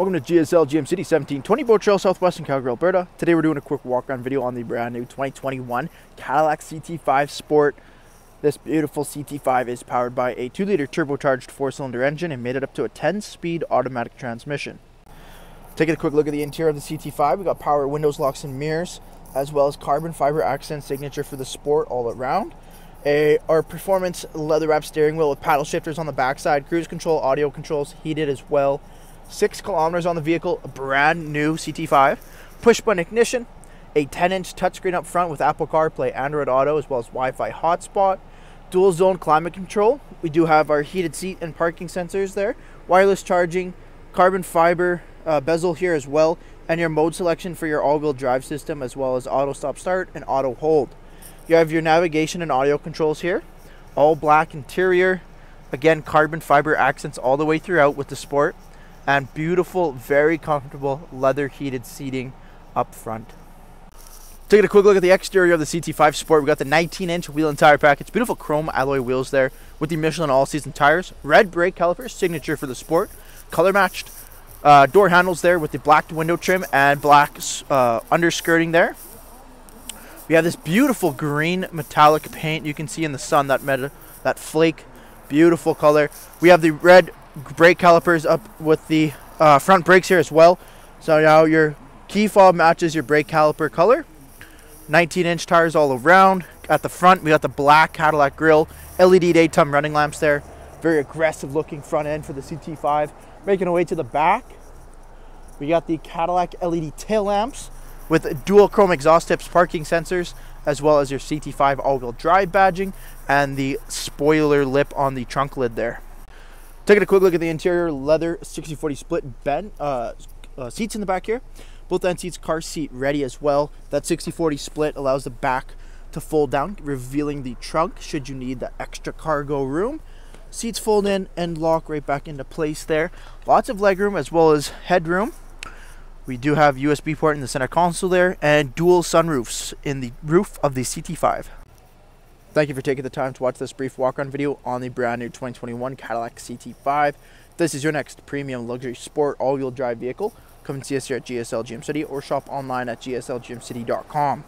Welcome to GSL GM City 1720 Bow Trail, Southwestern Calgary, Alberta. Today we're doing a quick walk-around video on the brand new 2021 Cadillac CT5 Sport. This beautiful CT5 is powered by a 2-liter turbocharged 4-cylinder engine and made it up to a 10-speed automatic transmission. Taking a quick look at the interior of the CT5, we got power windows, locks, and mirrors, as well as carbon fiber accent signature for the Sport all around. A, our performance leather wrap steering wheel with paddle shifters on the backside, cruise control, audio controls heated as well six kilometers on the vehicle, a brand new CT5, push button ignition, a 10 inch touchscreen up front with Apple CarPlay, Android Auto, as well as Wi Fi hotspot, dual zone climate control. We do have our heated seat and parking sensors there, wireless charging, carbon fiber uh, bezel here as well, and your mode selection for your all wheel drive system, as well as auto stop start and auto hold. You have your navigation and audio controls here, all black interior. Again, carbon fiber accents all the way throughout with the Sport and beautiful, very comfortable leather heated seating up front. Taking a quick look at the exterior of the CT5 Sport, we got the 19 inch wheel and tire package, beautiful chrome alloy wheels there with the Michelin all season tires, red brake calipers, signature for the Sport, color matched uh, door handles there with the black window trim and black uh, underskirting there. We have this beautiful green metallic paint you can see in the sun, that meta, that flake, beautiful color. We have the red brake calipers up with the uh, front brakes here as well. So now your key fob matches your brake caliper color. 19 inch tires all around. At the front, we got the black Cadillac grille, LED daytime running lamps there. Very aggressive looking front end for the CT5. Making our way to the back, we got the Cadillac LED tail lamps with dual chrome exhaust tips, parking sensors, as well as your CT5 all-wheel drive badging and the spoiler lip on the trunk lid there. Taking a quick look at the interior, leather 60-40 split bed, uh, uh, seats in the back here. Both end seats car seat ready as well. That 60-40 split allows the back to fold down, revealing the trunk should you need the extra cargo room. Seats fold in and lock right back into place there. Lots of legroom as well as headroom. We do have USB port in the center console there and dual sunroofs in the roof of the CT5. Thank you for taking the time to watch this brief walk-on video on the brand new 2021 Cadillac CT5. This is your next premium luxury sport all-wheel drive vehicle. Come and see us here at GSL GM City or shop online at gslgmcity.com.